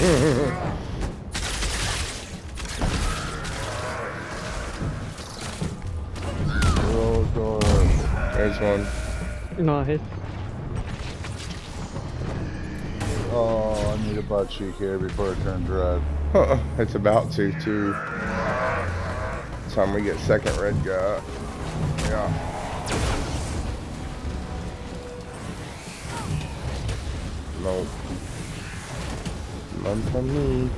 Roll door. There's one. Nice. Oh, I need a butt cheek here before it turns red. It's about to, too. Time we get second red guy. Yeah. Nope. None from me.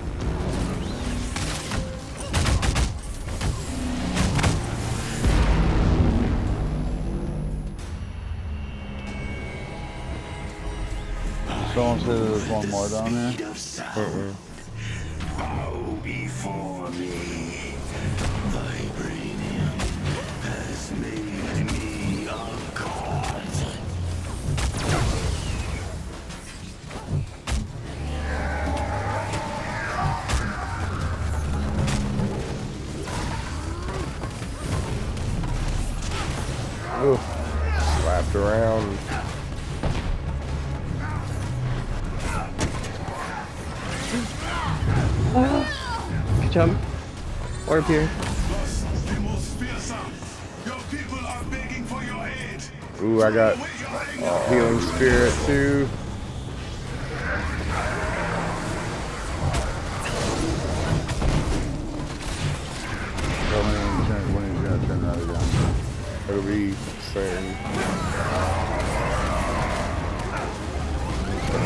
Someone say there's one more down there. Mm-mm. Bow Ooh. Slapped around. Good job. Orb here. The most fearsome. Your people are begging for your aid. Ooh, I got Away your anger. healing spirit, too. Tell me when, you turn, when he's gonna turn that again. Soon.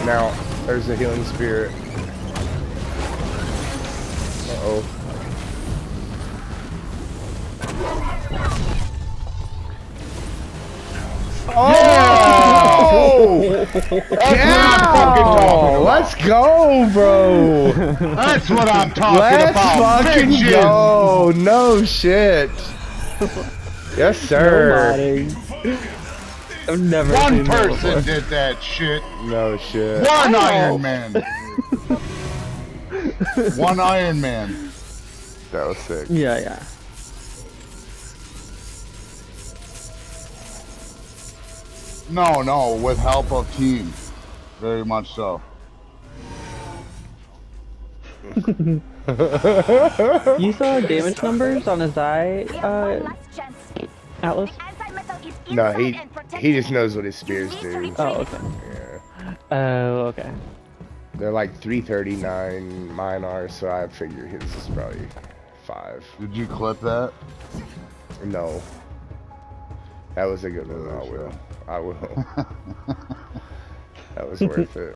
Now, there's a healing spirit. Uh-oh. Oh! Yeah! Let's go, bro! That's what I'm talking Let's about. fucking bitches. go! No shit! Yes, sir. Nobody. I've never One seen that person before. did that shit. No shit. One know. Iron Man. One Iron Man. That was sick. Yeah, yeah. No, no, with help of team. Very much so. You saw damage numbers on his eye, uh, Atlas? No, he he just knows what his spears do. Oh, okay. Yeah. Oh, okay. They're like 339, mine are, so I figure his is probably five. Did you clip that? No. That was a good one. Oh, I will. I will. that was worth it.